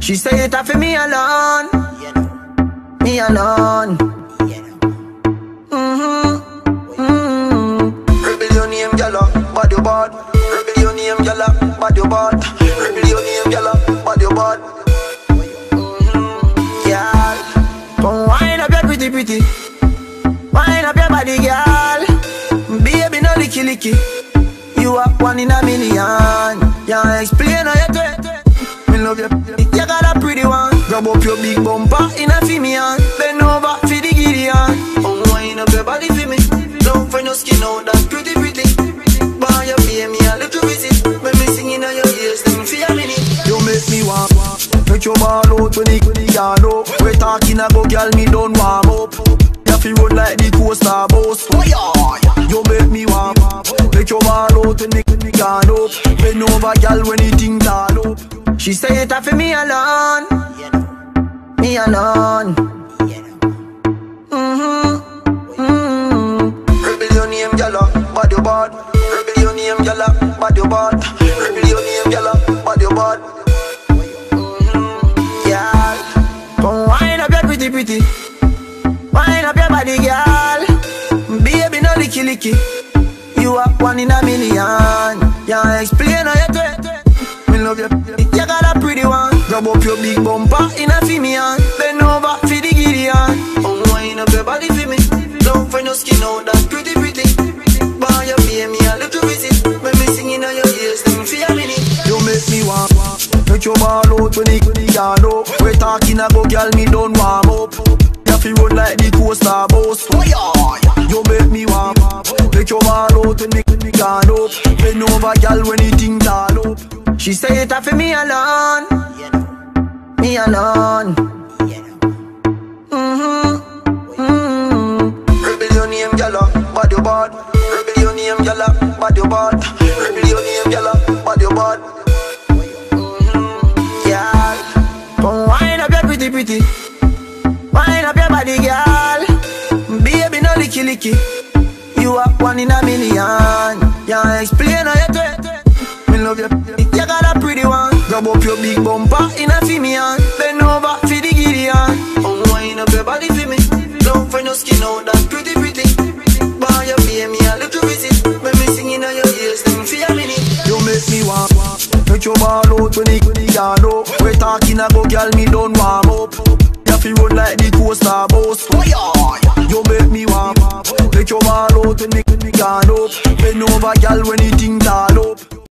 She say it for me alone, me alone. Mm-hmm. Mm-hmm. Rebel your name, bad your bad. Rebel your name, bad your bad. Rebel your name, gyal, bad. Mm-hmm. Gyal, come wind up your pretty pretty. Wind up your body, girl. Baby, no licky licky. You are one in a million. Can't explain bumper in a female. Bend over for the Gideon. Oh, wind up your body for me. Don't find your skin out that pretty pretty. Buy you pay me a little visit. When me singing on your ears, sing for a minute. You make me want. Make your ball out when it gone up. We talking about girl, me don't warm up. You feel run like the coaster boss. Oh, you make me want. Make your ball out when it gone up. Bend over, girl, when it thing tall up. She say it for me alone, me alone. Mm-hmm. Mm-hmm. Rebel your name, your name, your name. Mm-hmm. Gyal, come wind up your pretty pretty. Wind up your body, girl. Baby, no licky licky. You are one in a million. Can't explain how you do it. Me love you. You a. Grab up your big bumper in a female. Bend over for the Gideon. Oh, wind up your body for me. Don't find your skin out that pretty pretty. Buy you pay me a little visit. When me singing on your ears, sing for a minute. You make me want. Make your ball out when when it gone up. We talking about girl, me don't warm up. You feel run like the coaster boss. Oh, you make me want. Make your ball out when when it gone up. Bend over, girl, when it thing tall up. She say it for me alone, me alone. Mm-hmm. Mm-hmm. Rebel your name, bad your bad. Rebel your name, bad your bad. Rebel your name, gyal, bad. Mm-hmm. Gyal, come wind up your pretty pretty. Wind up your body, girl. Baby, no licky licky. You are one in a million. Can't explain how you do it. Me love you. You got a pretty one. Grab up your big bumper Don't skin out that pretty pretty. Buy you pay me a little visit. When me singing on your ears, sing for a minute. You make me want. Make your ball out when it it gone up. We talking about girl, me don't warm up. You feel run like the coaster boss. Oh, you make me want. Make your ball out when it gone up. Bend over, girl, when it thing tall up.